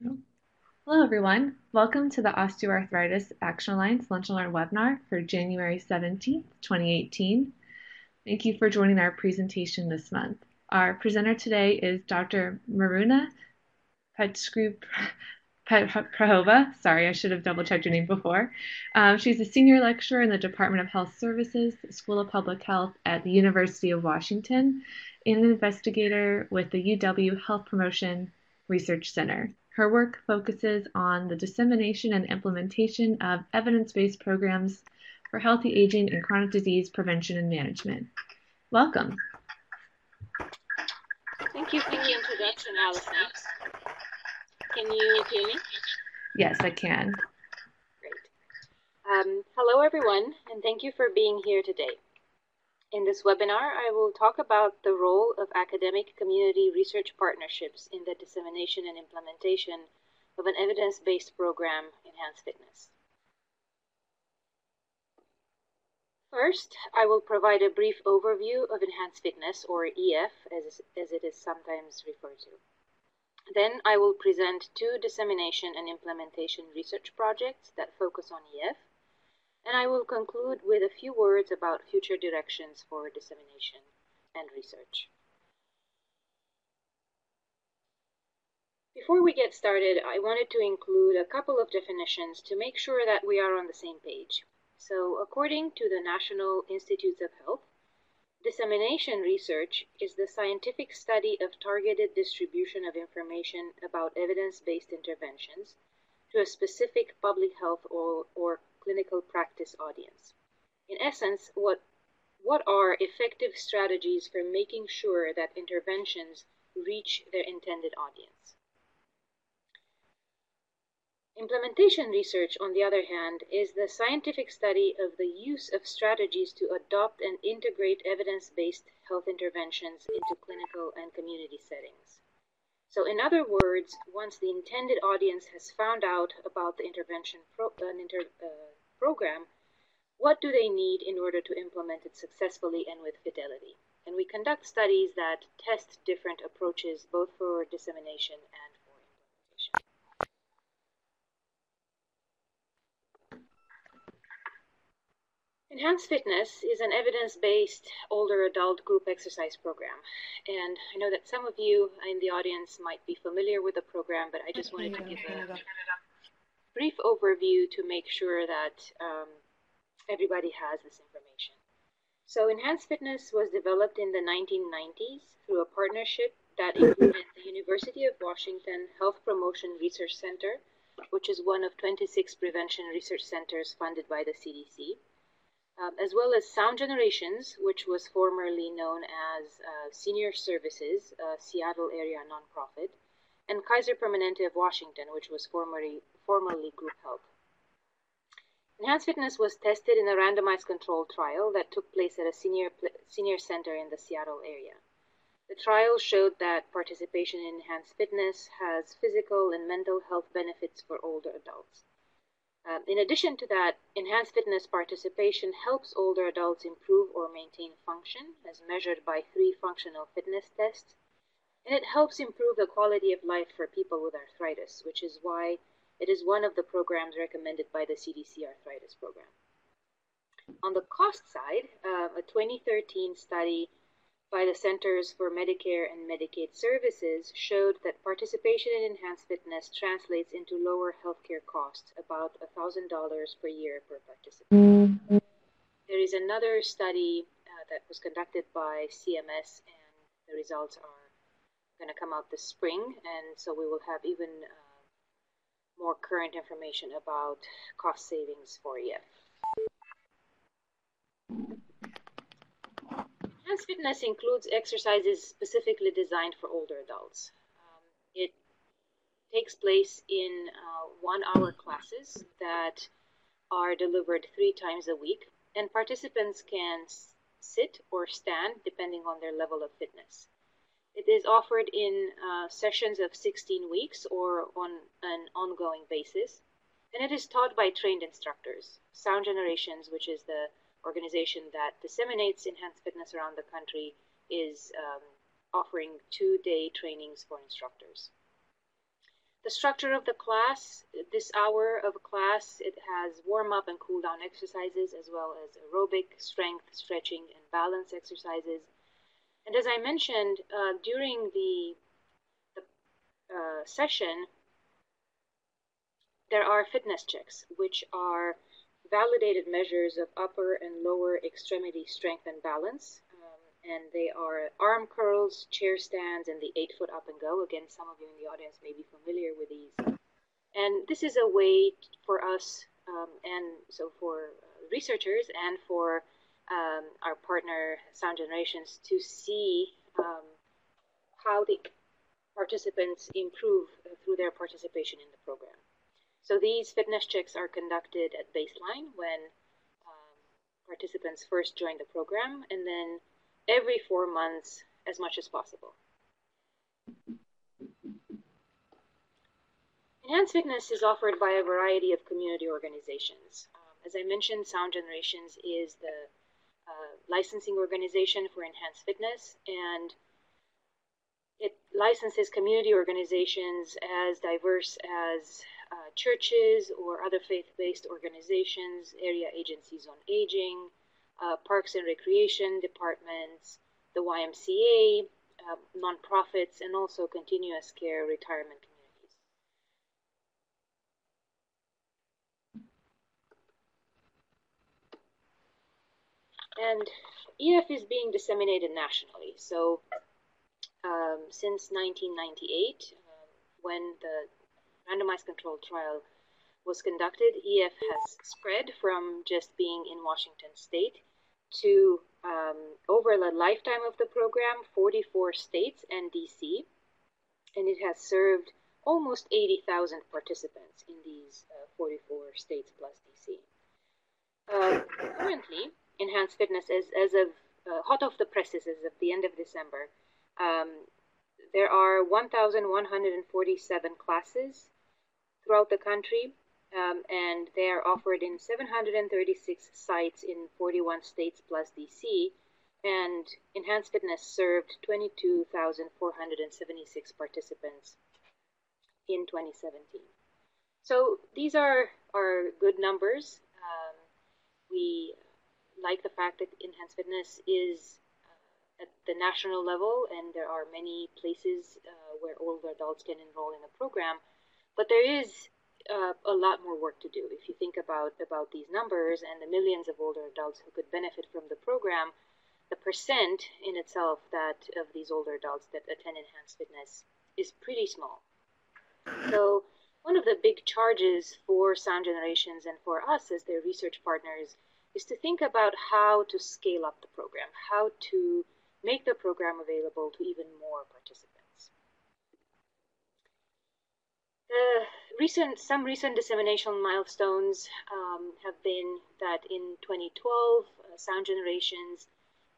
Hello, everyone. Welcome to the Osteoarthritis Action Alliance Lunch and Learn webinar for January 17th, 2018. Thank you for joining our presentation this month. Our presenter today is Dr. Maruna Prahova. Sorry, I should have double checked your name before. Um, she's a senior lecturer in the Department of Health Services, School of Public Health at the University of Washington, and an investigator with the UW Health Promotion Research Center. Her work focuses on the dissemination and implementation of evidence based programs for healthy aging and chronic disease prevention and management. Welcome. Thank you for the introduction, Allison. Can you hear me? Yes, I can. Great. Um, hello, everyone, and thank you for being here today. In this webinar, I will talk about the role of academic community research partnerships in the dissemination and implementation of an evidence-based program, Enhanced Fitness. First, I will provide a brief overview of Enhanced Fitness, or EF, as, as it is sometimes referred to. Then I will present two dissemination and implementation research projects that focus on EF, and I will conclude with a few words about future directions for dissemination and research. Before we get started, I wanted to include a couple of definitions to make sure that we are on the same page. So, according to the National Institutes of Health, dissemination research is the scientific study of targeted distribution of information about evidence based interventions to a specific public health or, or clinical practice audience. In essence, what, what are effective strategies for making sure that interventions reach their intended audience? Implementation research, on the other hand, is the scientific study of the use of strategies to adopt and integrate evidence based health interventions into clinical and community settings. So, in other words, once the intended audience has found out about the intervention pro- inter, uh, program, what do they need in order to implement it successfully and with fidelity? And we conduct studies that test different approaches both for dissemination and Enhanced Fitness is an evidence based older adult group exercise program. And I know that some of you in the audience might be familiar with the program, but I just wanted to give a brief overview to make sure that um, everybody has this information. So Enhanced Fitness was developed in the 1990s through a partnership that included the University of Washington Health Promotion Research Center, which is one of 26 prevention research centers funded by the CDC, um, as well as Sound Generations, which was formerly known as uh, Senior Services, a Seattle area nonprofit, and Kaiser Permanente of Washington, which was formerly, formerly Group Health. Enhanced Fitness was tested in a randomized controlled trial that took place at a senior, senior center in the Seattle area. The trial showed that participation in Enhanced Fitness has physical and mental health benefits for older adults. Uh, in addition to that, Enhanced Fitness participation helps older adults improve or maintain function as measured by three functional fitness tests and it helps improve the quality of life for people with arthritis, which is why it is one of the programs recommended by the CDC Arthritis Program. On the cost side, uh, a 2013 study by the Centers for Medicare and Medicaid Services showed that participation in enhanced fitness translates into lower healthcare costs, about $1,000 per year per participant. There is another study uh, that was conducted by CMS, and the results are going to come out this spring, and so we will have even uh, more current information about cost savings for EF. Enhanced fitness includes exercises specifically designed for older adults. Um, it takes place in uh, one hour classes that are delivered three times a week, and participants can sit or stand depending on their level of fitness. It is offered in uh, sessions of 16 weeks or on an ongoing basis, and it is taught by trained instructors. Sound Generations, which is the organization that disseminates enhanced fitness around the country, is um, offering two day trainings for instructors. The structure of the class, this hour of a class, it has warm up and cool down exercises as well as aerobic, strength, stretching, and balance exercises. And as I mentioned, uh, during the, the uh, session, there are fitness checks, which are validated measures of upper and lower extremity strength and balance. Um, and they are arm curls, chair stands, and the eight foot up and go. Again, some of you in the audience may be familiar with these. And this is a way for us, um, and so for uh, researchers and for um, our partner Sound Generations to see um, how the participants improve uh, through their participation in the program. So these fitness checks are conducted at baseline when um, participants first join the program and then every four months as much as possible. Enhanced Fitness is offered by a variety of community organizations. Um, as I mentioned, Sound Generations is the uh, licensing organization for Enhanced Fitness, and it licenses community organizations as diverse as uh, churches or other faith-based organizations, area agencies on aging, uh, parks and recreation departments, the YMCA, uh, nonprofits, and also continuous care retirement communities. And EF is being disseminated nationally. So um, since 1998, um, when the randomized controlled trial was conducted, EF has spread from just being in Washington state to um, over the lifetime of the program, 44 states and DC, and it has served almost 80,000 participants in these uh, 44 states plus DC. Uh, currently, Enhanced Fitness, as, as of uh, hot off the presses as of the end of December, um, there are 1,147 classes throughout the country, um, and they are offered in 736 sites in 41 states plus DC. And Enhanced Fitness served 22,476 participants in 2017. So these are, are good numbers. Um, we like the fact that Enhanced Fitness is uh, at the national level, and there are many places uh, where older adults can enroll in the program. But there is uh, a lot more work to do. If you think about, about these numbers and the millions of older adults who could benefit from the program, the percent in itself that of these older adults that attend enhanced fitness is pretty small. So one of the big charges for Sound Generations and for us as their research partners is to think about how to scale up the program, how to make the program available to even more participants. The recent, some recent dissemination milestones um, have been that in 2012, uh, Sound Generations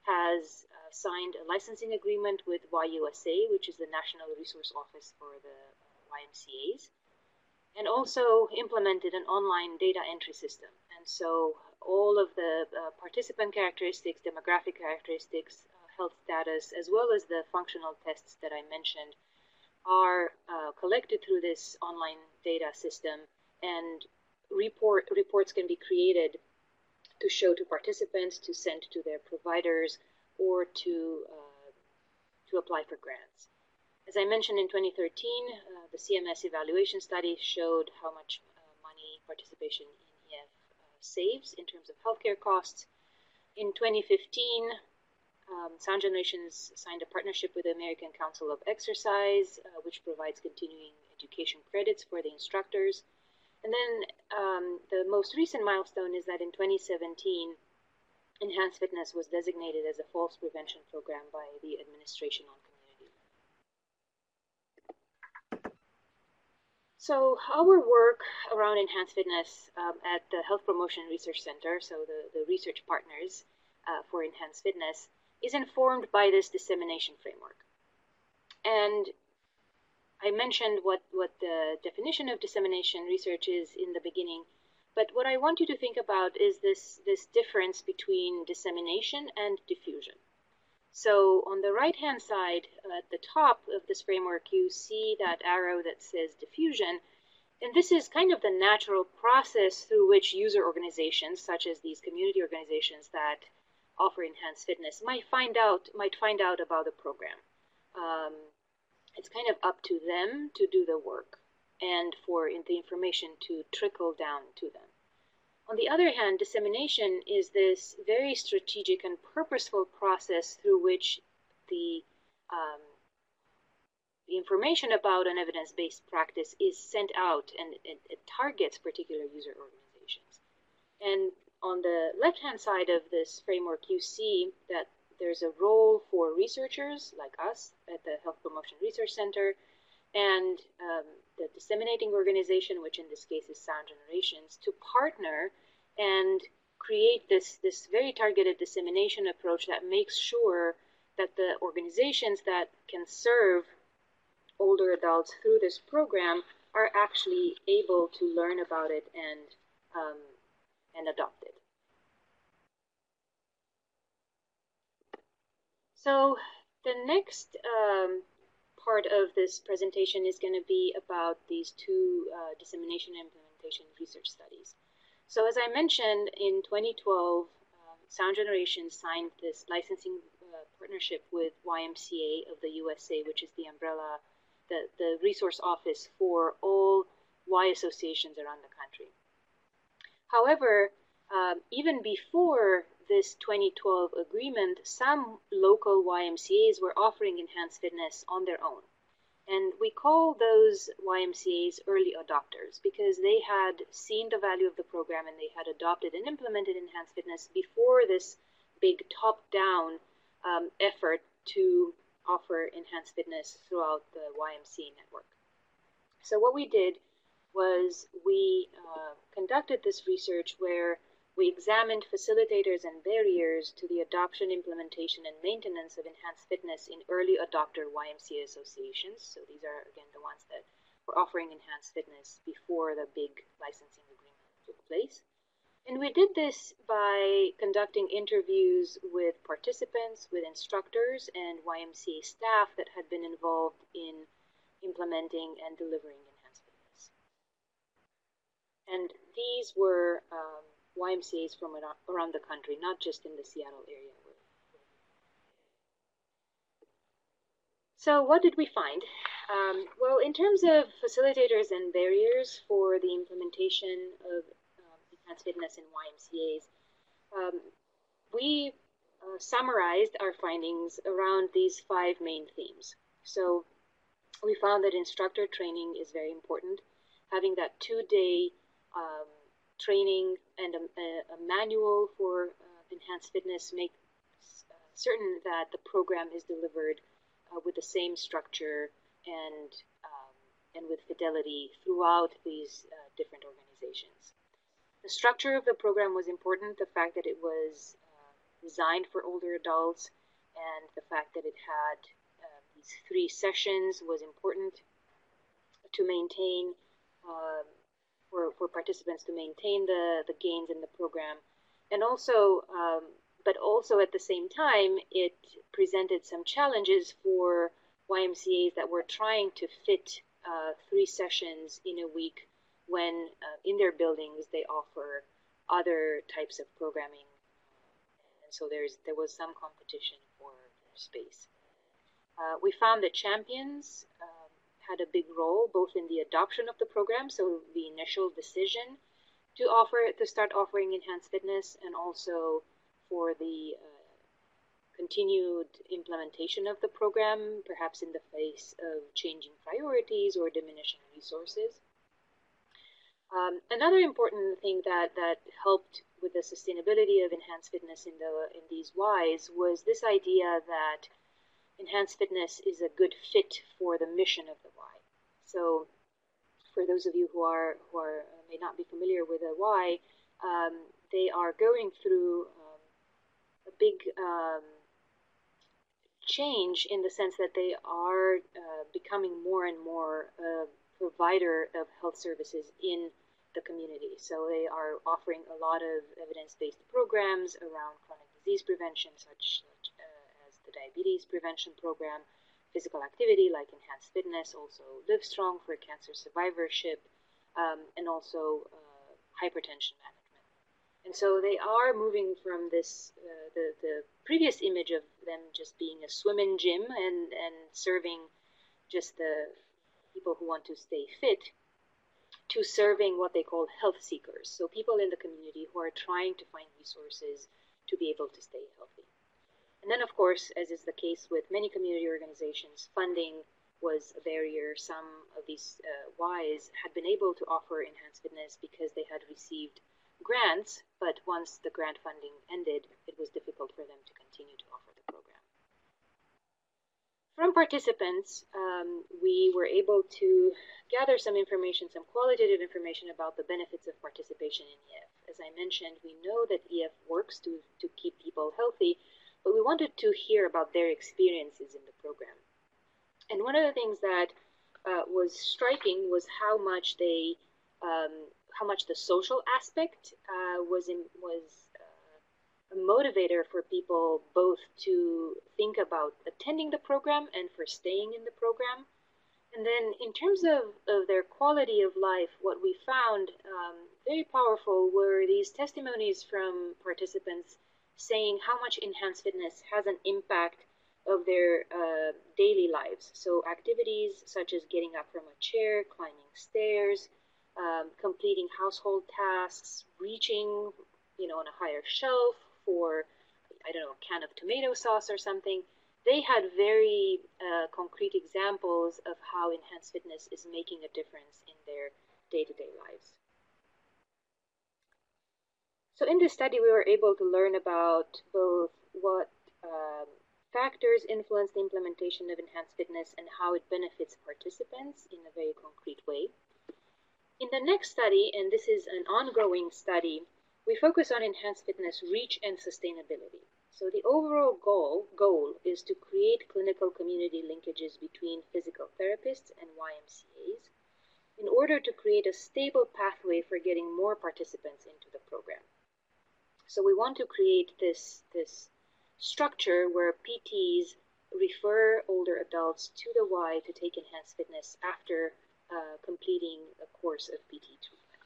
has uh, signed a licensing agreement with YUSA, which is the National Resource Office for the uh, YMCA's, and also implemented an online data entry system. And so all of the uh, participant characteristics, demographic characteristics, uh, health status, as well as the functional tests that I mentioned are uh, collected through this online data system and report reports can be created to show to participants, to send to their providers, or to uh, to apply for grants. As I mentioned in 2013, uh, the CMS evaluation study showed how much uh, money participation in EF uh, saves in terms of healthcare costs. In 2015, um, Sound Generations signed a partnership with the American Council of Exercise, uh, which provides continuing education credits for the instructors. And then um, the most recent milestone is that in 2017, Enhanced Fitness was designated as a falls prevention program by the Administration on Community. So our work around Enhanced Fitness um, at the Health Promotion Research Center, so the, the research partners uh, for Enhanced Fitness, is informed by this dissemination framework. And I mentioned what, what the definition of dissemination research is in the beginning, but what I want you to think about is this, this difference between dissemination and diffusion. So on the right-hand side, at the top of this framework, you see that arrow that says diffusion. And this is kind of the natural process through which user organizations, such as these community organizations that offer enhanced fitness, might find out might find out about the program. Um, it's kind of up to them to do the work and for the information to trickle down to them. On the other hand, dissemination is this very strategic and purposeful process through which the um, the information about an evidence-based practice is sent out and it, it, targets particular user organizations. And on the left-hand side of this framework, you see that there's a role for researchers like us at the Health Promotion Research Center and um, the disseminating organization, which in this case is Sound Generations, to partner and create this, this very targeted dissemination approach that makes sure that the organizations that can serve older adults through this program are actually able to learn about it and, um, and adopt it. So the next um, part of this presentation is going to be about these two uh, dissemination and implementation research studies. So as I mentioned, in 2012, um, Sound Generation signed this licensing uh, partnership with YMCA of the USA, which is the umbrella, the, the resource office for all Y associations around the country. However, um, even before this 2012 agreement, some local YMCAs were offering enhanced fitness on their own. And we call those YMCAs early adopters because they had seen the value of the program and they had adopted and implemented enhanced fitness before this big top down um, effort to offer enhanced fitness throughout the YMCA network. So, what we did was we uh, conducted this research where we examined facilitators and barriers to the adoption, implementation, and maintenance of enhanced fitness in early adopter YMCA associations. So these are, again, the ones that were offering enhanced fitness before the big licensing agreement took place. And we did this by conducting interviews with participants, with instructors, and YMCA staff that had been involved in implementing and delivering. And these were um, YMCAs from around the country, not just in the Seattle area. So what did we find? Um, well, in terms of facilitators and barriers for the implementation of um, enhanced fitness in YMCAs, um, we uh, summarized our findings around these five main themes. So we found that instructor training is very important. Having that two-day um, training and a, a manual for uh, enhanced fitness make uh, certain that the program is delivered uh, with the same structure and um, and with fidelity throughout these uh, different organizations. The structure of the program was important. The fact that it was designed for older adults and the fact that it had uh, these three sessions was important to maintain um, for, for participants to maintain the, the gains in the program. And also, um, but also at the same time, it presented some challenges for YMCAs that were trying to fit uh, three sessions in a week when uh, in their buildings they offer other types of programming. And so there's there was some competition for space. Uh, we found that champions uh, had a big role both in the adoption of the program, so the initial decision to offer to start offering enhanced fitness, and also for the uh, continued implementation of the program, perhaps in the face of changing priorities or diminishing resources. Um, another important thing that, that helped with the sustainability of enhanced fitness in the in these Ys was this idea that enhanced fitness is a good fit for the mission of the Y. So, for those of you who are who are uh, may not be familiar with the Y, um, they are going through um, a big um, change in the sense that they are uh, becoming more and more a provider of health services in the community. So they are offering a lot of evidence-based programs around chronic disease prevention, such, uh, the diabetes prevention program, physical activity like enhanced fitness, also Livestrong for cancer survivorship, um, and also uh, hypertension management. And so they are moving from this uh, the the previous image of them just being a swim gym and and serving just the people who want to stay fit to serving what they call health seekers. So people in the community who are trying to find resources to be able to stay healthy. And then, of course, as is the case with many community organizations, funding was a barrier. Some of these uh, Ys had been able to offer enhanced fitness because they had received grants, but once the grant funding ended, it was difficult for them to continue to offer the program. From participants, um, we were able to gather some information, some qualitative information about the benefits of participation in EF. As I mentioned, we know that EF works to, to keep people healthy, but we wanted to hear about their experiences in the program. And one of the things that uh, was striking was how much they, um, how much the social aspect uh, was in, was uh, a motivator for people both to think about attending the program and for staying in the program. And then, in terms of, of their quality of life, what we found um, very powerful were these testimonies from participants saying how much enhanced fitness has an impact of their uh, daily lives. So activities such as getting up from a chair, climbing stairs, um, completing household tasks, reaching, you know, on a higher shelf for, I don't know, a can of tomato sauce or something. They had very uh, concrete examples of how enhanced fitness is making a difference in their day-to-day lives. So in this study, we were able to learn about both what um, factors influence the implementation of enhanced fitness and how it benefits participants in a very concrete way. In the next study, and this is an ongoing study, we focus on enhanced fitness reach and sustainability. So the overall goal, goal is to create clinical community linkages between physical therapists and YMCAs in order to create a stable pathway for getting more participants into the program. So we want to create this, this structure where PTs refer older adults to the Y to take enhanced fitness after uh, completing a course of PT treatment.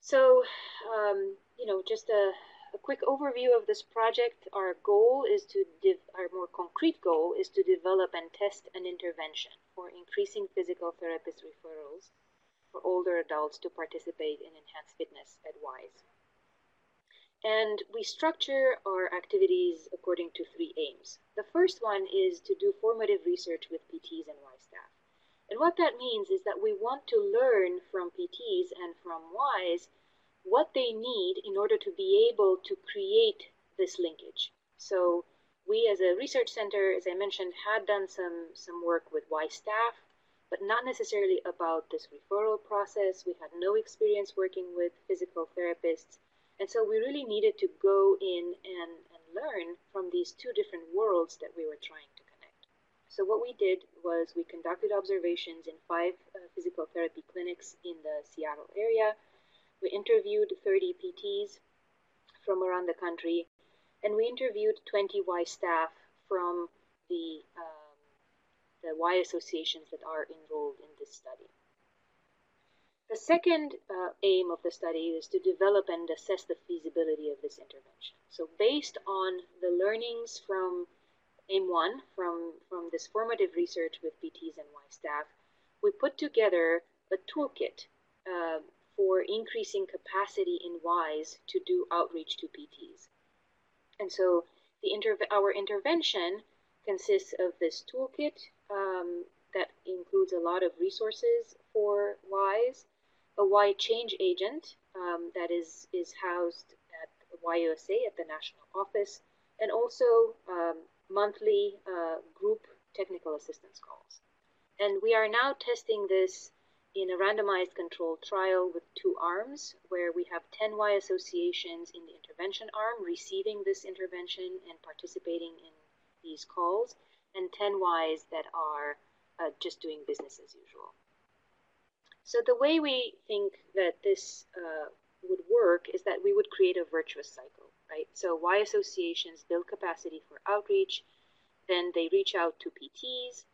So, um, you know, just a, a, quick overview of this project. Our goal is to, our more concrete goal is to develop and test an intervention for increasing physical therapist referrals for older adults to participate in enhanced fitness at Ys. And we structure our activities according to three aims. The first one is to do formative research with PTs and Y staff. And what that means is that we want to learn from PTs and from Ys what they need in order to be able to create this linkage. So we as a research center, as I mentioned, had done some, some work with Y staff but not necessarily about this referral process. We had no experience working with physical therapists. And so we really needed to go in and, and learn from these two different worlds that we were trying to connect. So what we did was we conducted observations in five uh, physical therapy clinics in the Seattle area. We interviewed 30 PTs from around the country, and we interviewed 20 Y staff from the uh, the Y associations that are enrolled in this study. The second uh, aim of the study is to develop and assess the feasibility of this intervention. So based on the learnings from aim one, from, from this formative research with PTs and Y staff, we put together a toolkit uh, for increasing capacity in Ys to do outreach to PTs. And so the interve our intervention consists of this toolkit um, that includes a lot of resources for Ys, a Y change agent um, that is, is housed at YUSA at the national office, and also um, monthly uh, group technical assistance calls. And we are now testing this in a randomized controlled trial with two arms, where we have 10 Y associations in the intervention arm receiving this intervention and participating in these calls, and 10 Ys that are uh, just doing business as usual. So the way we think that this uh, would work is that we would create a virtuous cycle, right? So Y associations build capacity for outreach, then they reach out to PTs.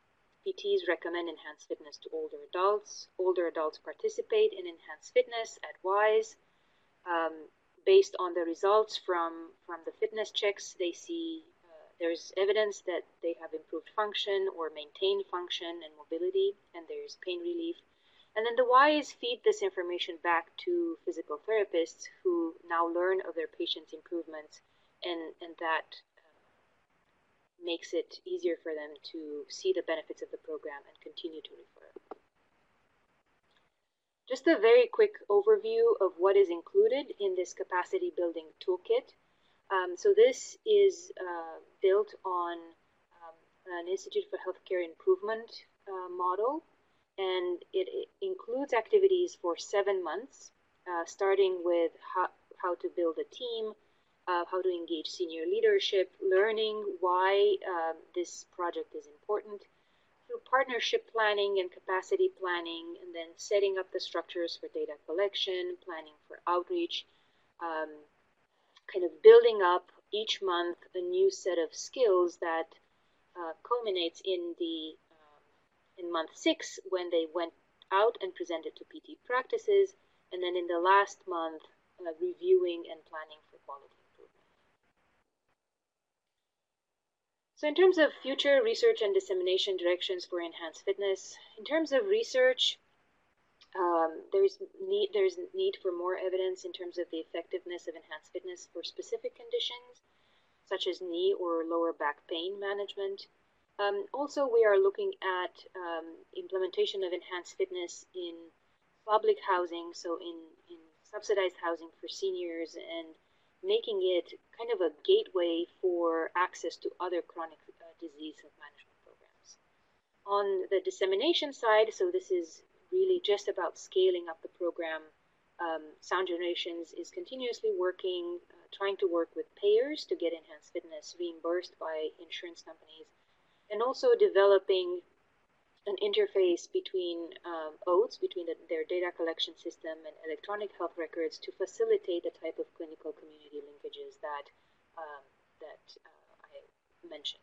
PTs recommend enhanced fitness to older adults. Older adults participate in enhanced fitness at Ys. Um, based on the results from, from the fitness checks, they see there's evidence that they have improved function or maintained function and mobility, and there's pain relief. And then the Ys feed this information back to physical therapists who now learn of their patients' improvements, and, and that uh, makes it easier for them to see the benefits of the program and continue to refer. Just a very quick overview of what is included in this capacity building toolkit. Um, so this is uh, built on um, an Institute for Healthcare Improvement uh, model. And it, it, includes activities for seven months, uh, starting with how, how to build a team, uh, how to engage senior leadership, learning why um, this project is important, through partnership planning and capacity planning, and then setting up the structures for data collection, planning for outreach, um, kind of building up each month a new set of skills that uh, culminates in the in month six when they went out and presented to PT practices, and then in the last month, uh, reviewing and planning for quality improvement. So in terms of future research and dissemination directions for enhanced fitness, in terms of research, um, there's need there's need for more evidence in terms of the effectiveness of enhanced fitness for specific conditions, such as knee or lower back pain management, um, also, we are looking at um, implementation of enhanced fitness in public housing, so in, in subsidized housing for seniors, and making it kind of a gateway for access to other chronic uh, disease management programs. On the dissemination side, so this is really just about scaling up the program. Um, Sound Generations is continuously working, uh, trying to work with payers to get enhanced fitness reimbursed by insurance companies and also developing an interface between um, OATS, between the, their data collection system and electronic health records to facilitate the type of clinical community linkages that, um, that uh, I mentioned.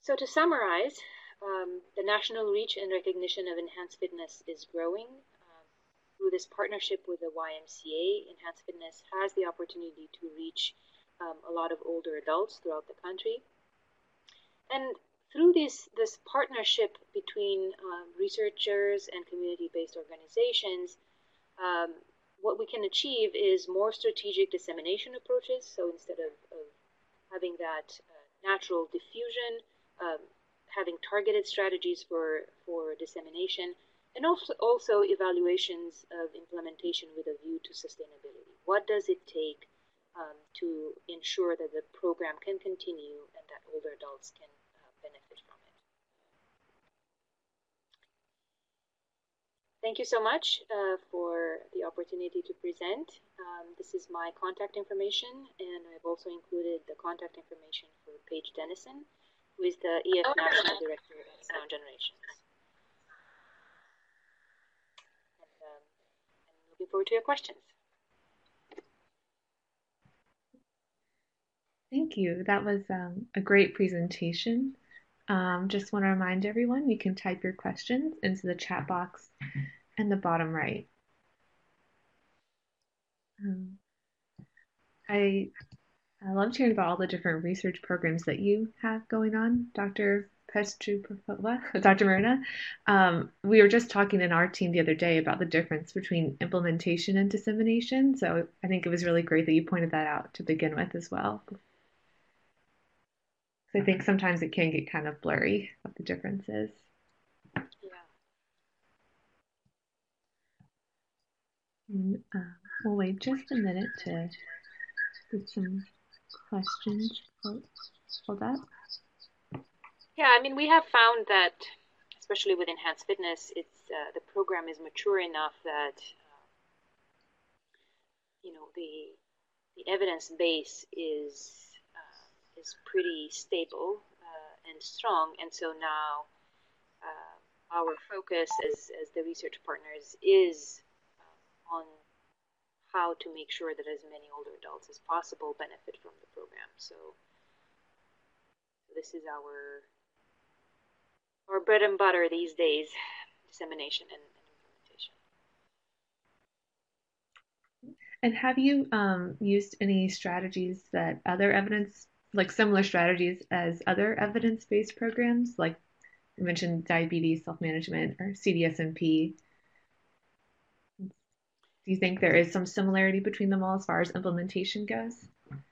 So to summarize, um, the national reach and recognition of enhanced fitness is growing. Um, through this partnership with the YMCA, Enhanced Fitness has the opportunity to reach um, a lot of older adults throughout the country. And through this, this partnership between um, researchers and community-based organizations, um, what we can achieve is more strategic dissemination approaches. So instead of, of having that uh, natural diffusion, um, having targeted strategies for, for dissemination, and also, also evaluations of implementation with a view to sustainability. What does it take um, to ensure that the program can continue and that older adults can uh, benefit from it. Thank you so much uh, for the opportunity to present. Um, this is my contact information, and I've also included the contact information for Paige Dennison, who is the EF National Director of Sound Generations. And, um, I'm looking forward to your questions. Thank you. That was um, a great presentation. Um, just want to remind everyone you can type your questions into the chat box in the bottom right. Um, I, I loved hearing about all the different research programs that you have going on, Dr. Pestrupova, Dr. Marina. Um, we were just talking in our team the other day about the difference between implementation and dissemination. So I think it was really great that you pointed that out to begin with as well. I think sometimes it can get kind of blurry what the difference is. Yeah. And, uh, we'll wait just a minute to get some questions pulled up. Yeah, I mean, we have found that, especially with enhanced fitness, it's uh, the program is mature enough that uh, you know the the evidence base is is pretty stable uh, and strong. And so now uh, our focus as, as the research partners is um, on how to make sure that as many older adults as possible benefit from the program. So, this is our our bread and butter these days, dissemination and, and implementation. And have you um, used any strategies that other evidence, like similar strategies as other evidence-based programs, like you mentioned diabetes self-management or CDSMP? Do you think there is some similarity between them all as far as implementation goes? Um,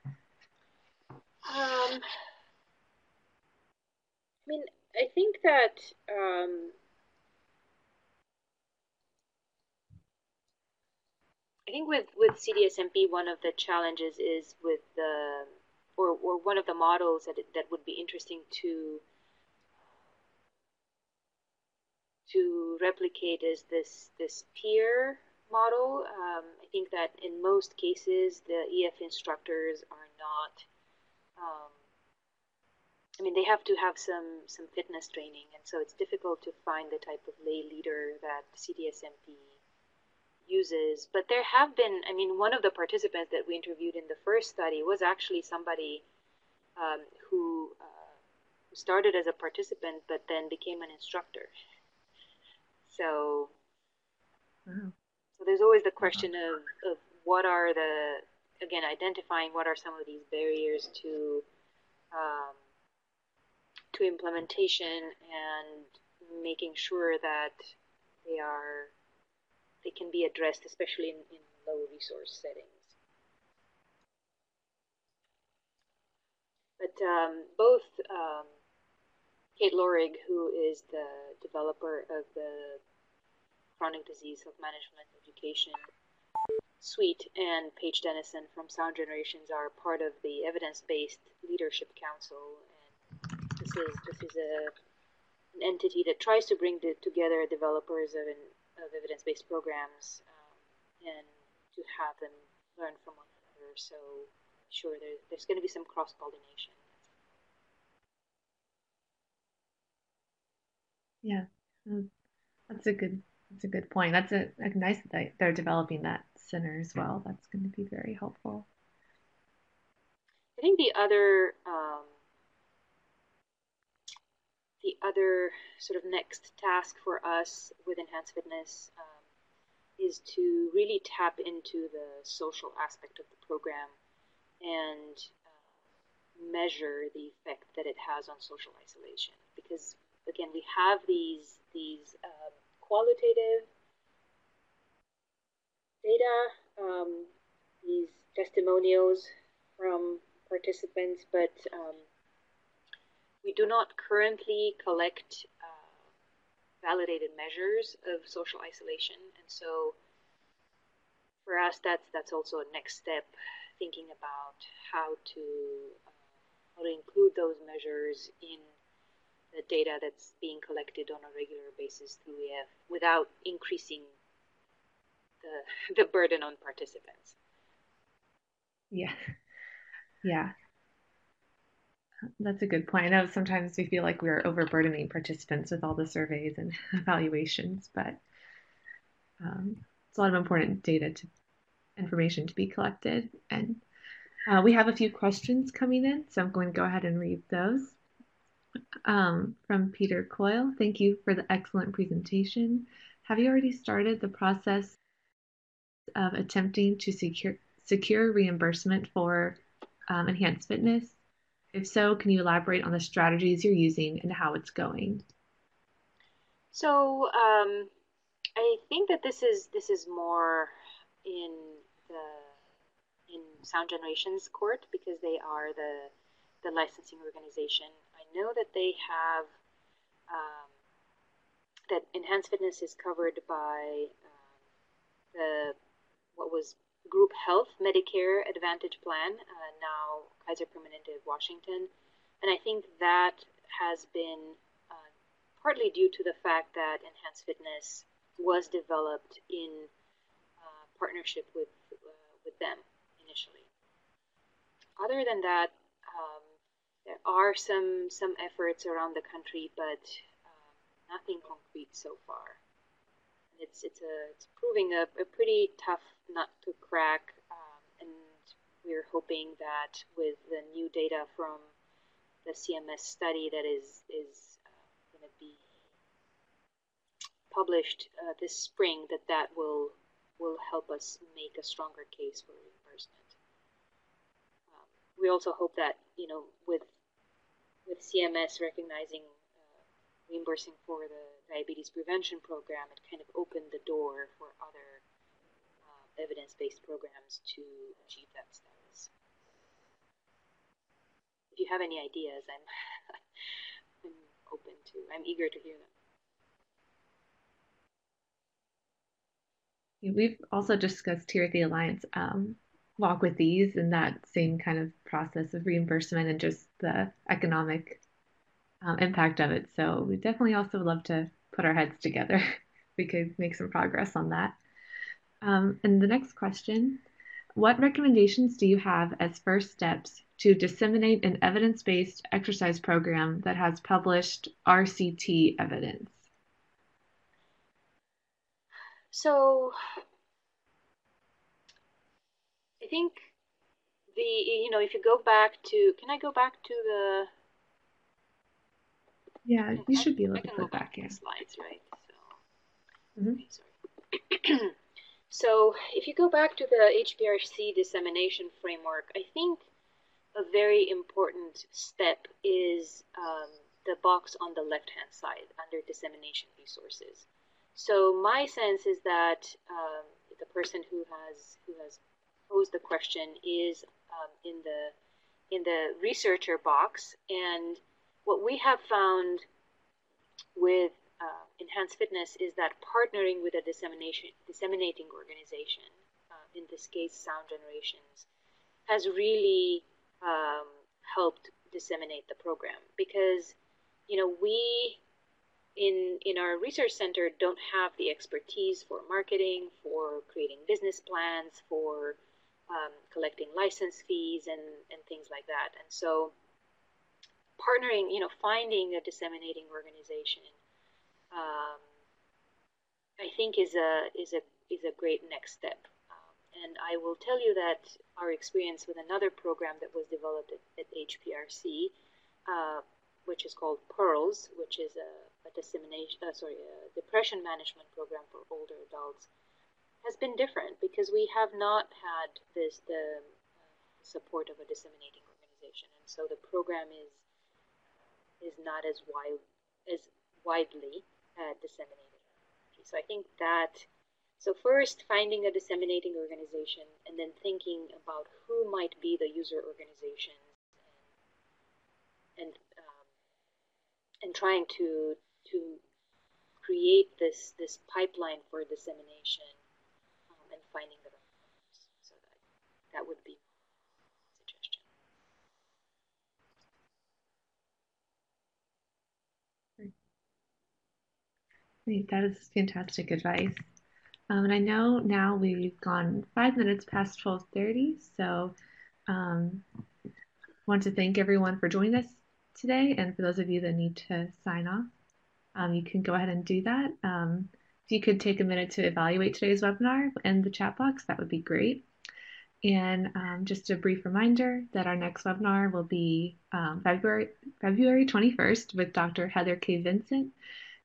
I mean, I think that um, I think with with CDSMP, one of the challenges is with the or or one of the models that that would be interesting to to replicate is this this peer model. Um, I think that in most cases the EF instructors are not um, I mean, they have to have some some fitness training, and so it's difficult to find the type of lay leader that CDSMP uses. But there have been, I mean, one of the participants that we interviewed in the first study was actually somebody um, who uh, started as a participant but then became an instructor. So, mm-hmm. So there's always the question of, of what are the again identifying what are some of these barriers to um, to implementation and making sure that they are they can be addressed, especially in, in low resource settings. But um, both um, Kate Lorig, who is the developer of the chronic disease self management education suite, and Paige Dennison from Sound Generations are part of the evidence based leadership council this is this is a an entity that tries to bring the, together developers of, of evidence-based programs um, and to have them learn from one another. So sure, there, there's going to be some cross-pollination. Yeah, mm, that's a good that's a good point. That's a, a nice that they're developing that center as well. That's going to be very helpful. I think the other um, the other sort of next task for us with Enhanced Fitness um, is to really tap into the social aspect of the program and uh, measure the effect that it has on social isolation. Because again, we have these these um, qualitative data, um, these testimonials from participants, but um, we do not currently collect uh, validated measures of social isolation, and so for us, that's that's also a next step, thinking about how to uh, how to include those measures in the data that's being collected on a regular basis through EF without increasing the the burden on participants. Yeah, yeah. That's a good point. I know sometimes we feel like we're overburdening participants with all the surveys and evaluations, but um, it's a lot of important data to information to be collected. And uh, we have a few questions coming in, so I'm going to go ahead and read those. Um, from Peter Coyle, thank you for the excellent presentation. Have you already started the process of attempting to secure secure reimbursement for um, enhanced fitness? If so, can you elaborate on the strategies you're using and how it's going? So um, I think that this is this is more in the in Sound Generations Court because they are the the licensing organization. Know that they have um, that enhanced fitness is covered by um, the what was Group Health Medicare Advantage Plan, uh, now Kaiser Permanente of Washington. And I think that has been uh, partly due to the fact that Enhanced Fitness was developed in uh, partnership with, uh, with them initially. Other than that, um, there are some, some efforts around the country, but um, nothing concrete so far. it's it's a it's proving a, a pretty tough nut to crack, um, and we're hoping that with the new data from the CMS study that is is uh, going to be published uh, this spring, that that will will help us make a stronger case for reimbursement. Um, we also hope that you know with with CMS recognizing uh, reimbursing for the diabetes prevention program, it kind of opened the door for other uh, evidence-based programs to achieve that status. If you have any ideas, I'm I'm open to. I'm eager to hear them. We've also discussed here at the Alliance um, walk with ease and that same kind of process of reimbursement and just the economic um, impact of it. So we definitely also love to put our heads together. we could make some progress on that. Um, and the next question What recommendations do you have as first steps to disseminate an evidence based exercise program that has published RCT evidence? So I think the you know if you go back to can I go back to the? Yeah you should be able to put back, back in. slides right? So mm-hmm. sorry. So if you go back to the HPRC dissemination framework I think a very important step is um, the box on the left hand side under dissemination resources. So my sense is that um, the person who has who has posed the question is um, in the in the researcher box, and what we have found with uh, EnhanceFitness is that partnering with a dissemination disseminating organization, uh, in this case Sound Generations, has really um, helped disseminate the program. Because you know we in in our research center don't have the expertise for marketing, for creating business plans, for um, collecting license fees and, and things like that. And so partnering, you know, finding a disseminating organization, um, I think is a is a is a great next step. Um, and I will tell you that our experience with another program that was developed at, at HPRC, uh, which is called Pearls, which is a, a dissemination, uh, sorry, a depression management program for older adults has been different because we have not had this the uh, support of a disseminating organization, and so the program is is not as wide as widely uh, disseminated. So I think that so first finding a disseminating organization, and then thinking about who might be the user organizations, and and, um, and trying to to create this this pipeline for dissemination finding the right partners. So that, that would be my suggestion. Great. That is fantastic advice. Um, and I know now we've gone five minutes past 12:30, so um, want to thank everyone for joining us today. And for those of you that need to sign off, um, you can go ahead and do that. Um, if you could take a minute to evaluate today's webinar in the chat box, that would be great. And um, just a brief reminder that our next webinar will be um, February, February 21st with Dr. Heather K. Vincent,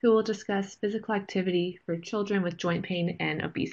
who will discuss physical activity for children with joint pain and obesity.